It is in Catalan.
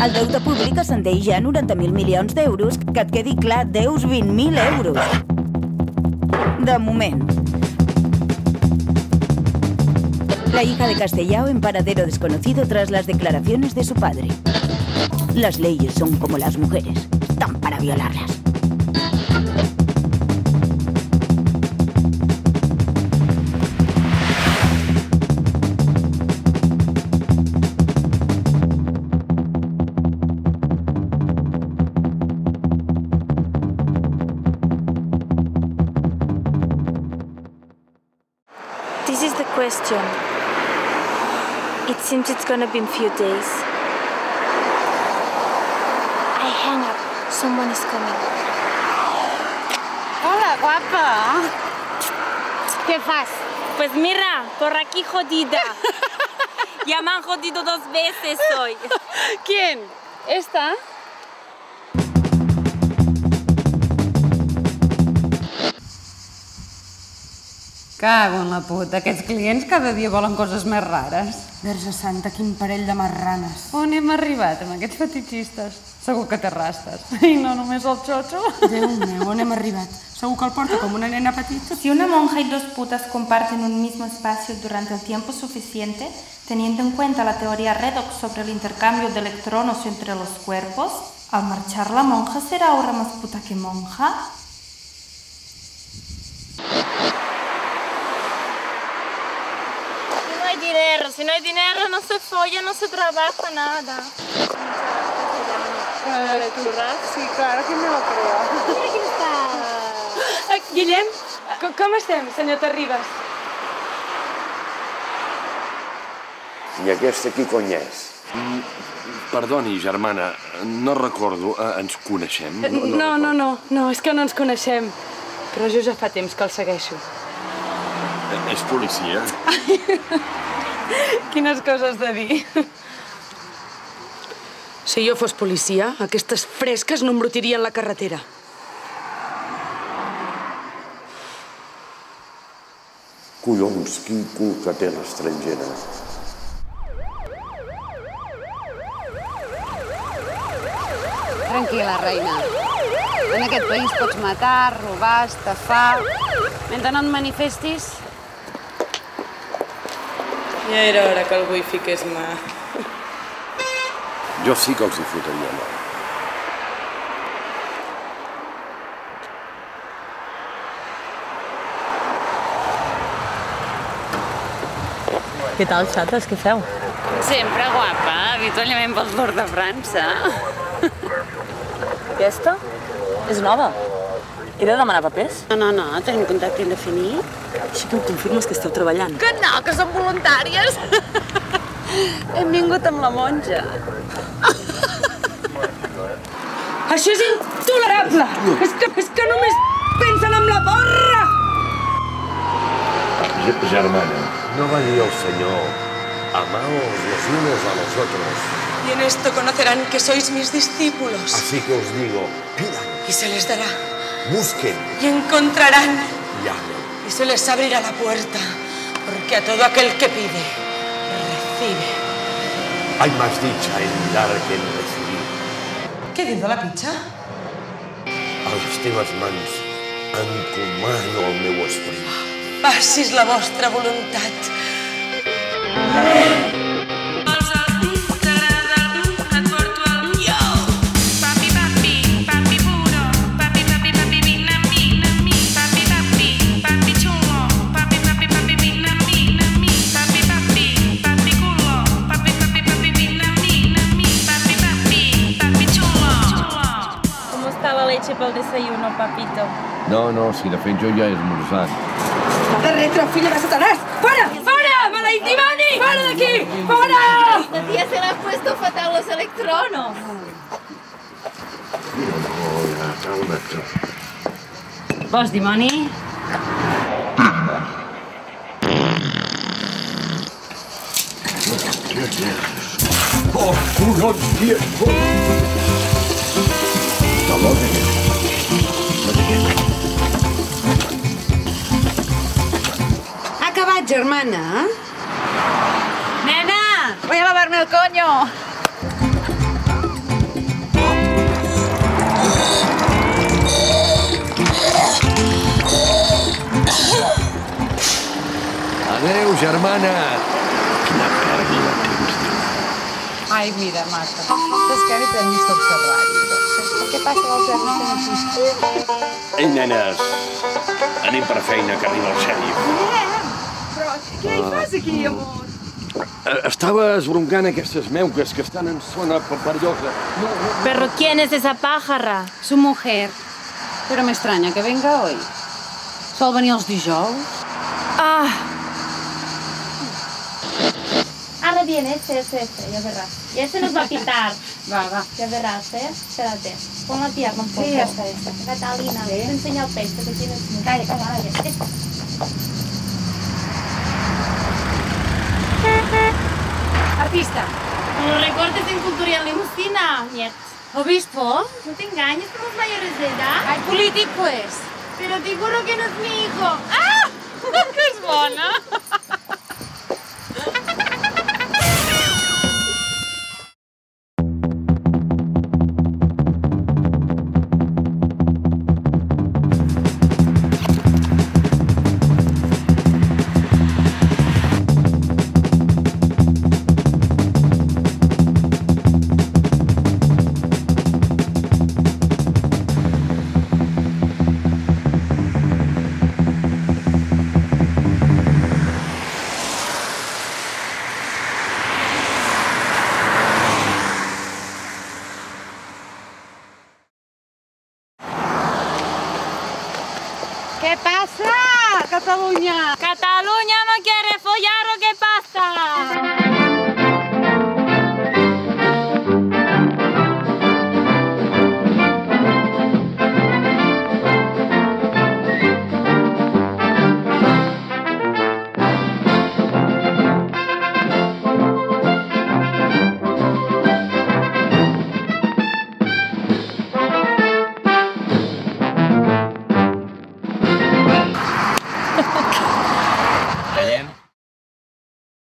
El deute públic ascendeix ja a 90.000 milions d'euros. Que et quedi clar, deus 20.000 euros. De moment. La hija de Castellao en paradero desconocido tras las declaraciones de su padre. Las leyes son como las mujeres, están para violarlas. The question. It seems it's gonna be in few days. I hang up. Someone is coming. Hola, guapa. ¿Qué fas? Pues mira, por aquí jodida. ya me han jodido dos veces hoy. ¿Quién? ¿Esta? Cago en la puta. Aquests clients cada dia volen coses més rares. Verge Santa, quin parell de marranes. On hem arribat amb aquests fetichistes? Segur que té rastes. I no només el xotxo. Déu meu, on hem arribat? Segur que el porta com una nena petita. Si una monja y dos putas comparten un mismo espacio durante el tiempo suficiente, teniendo en cuenta la teoría redox sobre el intercambio de electrones entre los cuerpos, al marchar la monja será ahora más puta que monja. Si no hay dinero no se folla, no se trabaja nada. Sí, claro que me lo creo. Ah, Guillem, com, com estem, senyor Terribas? I aquesta qui cony és? Perdoni, germana, no recordo. Eh, ens coneixem? No, no, no, no, és que no ens coneixem. Però jo ja fa temps que el segueixo. Eh, És policia? Quines coses de dir. Si jo fos policia, aquestes fresques no embrutirien la carretera. Collons, quin cul que té l'estrangera. Tranquil·la, reina. En aquest país pots matar, robar, estafar... Mentre no et manifestis... Ja era hora que algú hi fiqués mà. Jo sí que els hi fotria mà. Què tal, xates? Què feu? Sempre guapa, habitualment pels nord de França. Aquesta? És nova. He de demanar papers? No, no, no, tenim contacte indefinit. Així que em confirmes que esteu treballant. Que no, que són voluntàries. Hem vingut amb la monja. Això és intolerable! És que, és que només pensen en la borra! Germana, no va dir el senyor amaos los unos a los otros. Y en esto conocerán que sois mis discípulos. Así que os digo, pidan, Y se les dará. busquen, Y encontrarán. llamen. Y se les abrirá la puerta. Porque a todo aquel que pide, recibe. Hay más dicha en dar que en recibir. Què diu de la pitxa? A les teves mans encomano el meu esperit. Passis la vostra voluntat. ¿Cómo desayuno, papito. No, no, si la fencho ya es almorzar. ¡La retrofila de Satanás! ¡Fuera! ¡Fuera! ¡Malaitimani! ¡Fuera de aquí! ¡Fuera! La tía se le ha puesto fatal los electronos. Vols dimoni? Oh, collons, tia! Oh. Ha acabat, germana. Nena, Vull a lavarme el coño. Adéu, germana. Quina pèrdua tens, temps. Ai, mira, Marta, t'has quedat en llista observar-hi. Què passa amb els germans que no existeixen? Ei, nenes, anem per feina, que arriba el xèrif. Però què hi fas aquí, amor? Eh, Estava esbroncant aquestes meuques que estan en zona pe- perillosa. No, no, ¿Pero quién es esa pájara? Su mujer. Però m'estranya que venga hoy. Sol venir els dijous? Ahora viene este, este, este, ya verás. Y este nos va a pitar. Va, va. Ya verás, ¿eh? Espérate. Pon la pierna un poco. Sí, esta, esta. Catalina, te enseña el pecho que tienes. Calla, calla. Artista, Los recortes en cultura limusina, niet. obispo? No te engañes, somos mayores de edad. Ai, polític, pues. Pero te juro que no es mi hijo. ¡Ah! ¡Qué es ¿Qué pasa, Cataluña? Cataluña no quiere follar o qué pasa.